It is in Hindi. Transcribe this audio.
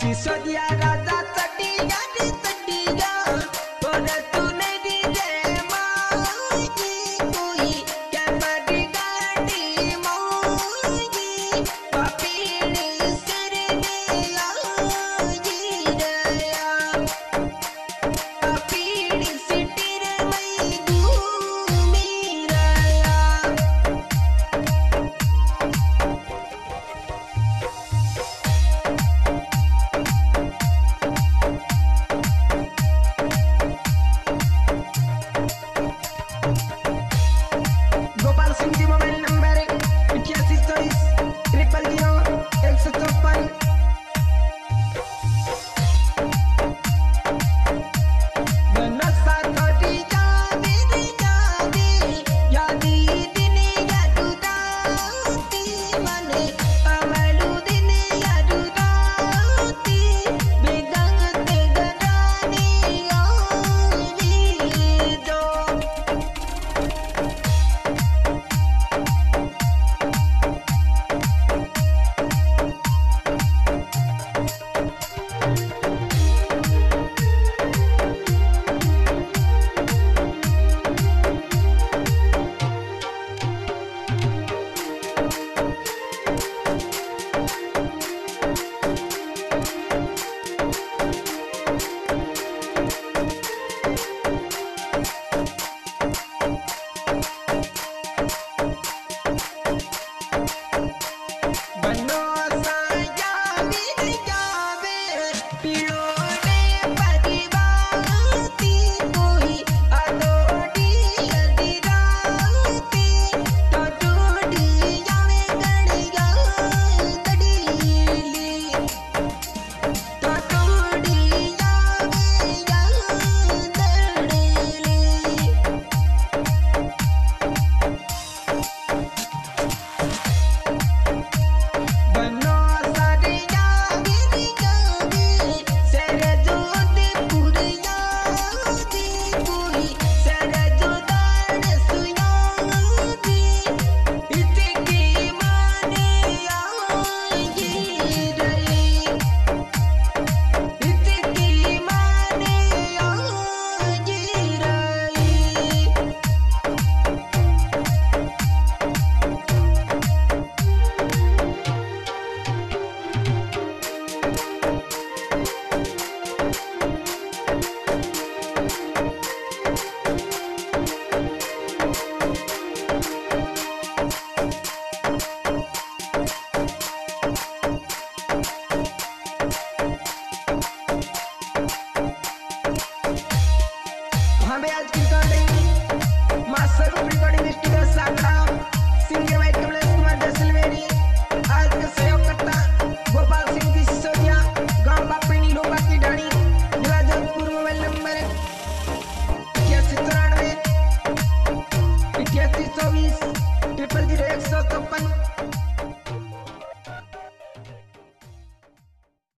सिसोदिया राजा चटिया